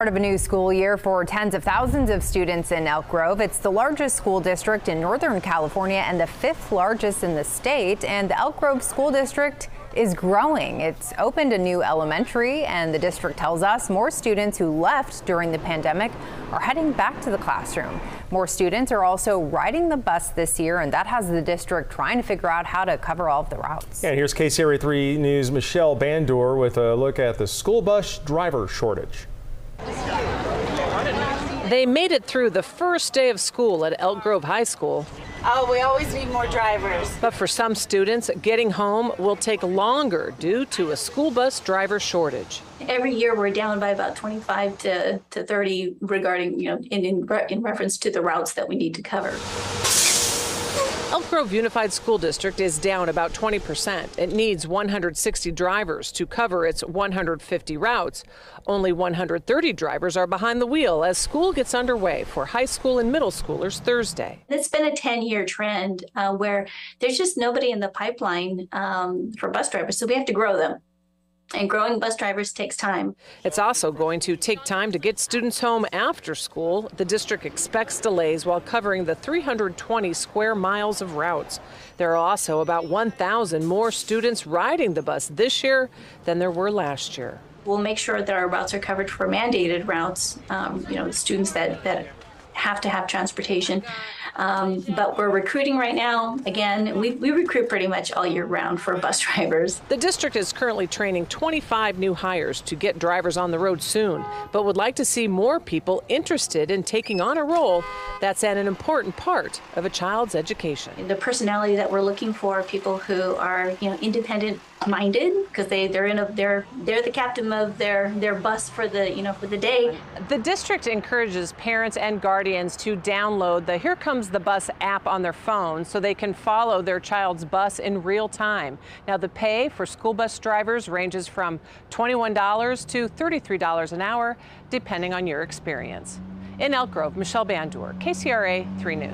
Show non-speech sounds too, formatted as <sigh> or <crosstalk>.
Part of a new school year for tens of thousands of students in Elk Grove. It's the largest school district in Northern California and the fifth largest in the state. And the Elk Grove School District is growing. It's opened a new elementary, and the district tells us more students who left during the pandemic are heading back to the classroom. More students are also riding the bus this year, and that has the district trying to figure out how to cover all of the routes. And here's KCRA 3 News' Michelle Bandur with a look at the school bus driver shortage. They made it through the first day of school at Elk Grove High School. Oh, we always need more drivers. But for some students, getting home will take longer due to a school bus driver shortage. Every year we're down by about 25 to, to 30 regarding, you know, in, in, in reference to the routes that we need to cover. Elk Grove Unified School District is down about 20%. It needs 160 drivers to cover its 150 routes. Only 130 drivers are behind the wheel as school gets underway for high school and middle schoolers Thursday. It's been a 10 year trend uh, where there's just nobody in the pipeline um, for bus drivers, so we have to grow them and growing bus drivers takes time. It's also going to take time to get students home after school. The district expects delays while covering the 320 square miles of routes. There are also about 1,000 more students riding the bus this year than there were last year. We'll make sure that our routes are covered for mandated routes, um, you know, students that, that have to have transportation. Um, but we're recruiting right now. Again, we, we recruit pretty much all year round for bus <laughs> drivers. The district is currently training 25 new hires to get drivers on the road soon, but would like to see more people interested in taking on a role that's an important part of a child's education. The personality that we're looking for, are people who are, you know, independent minded because they they're in a they're they're the captain of their their bus for the you know for the day. The district encourages parents and guardians to download the Here Comes the Bus app on their phone so they can follow their child's bus in real time. Now the pay for school bus drivers ranges from $21 to $33 an hour depending on your experience. In Elk Grove, Michelle Bandur, KCRA 3 News.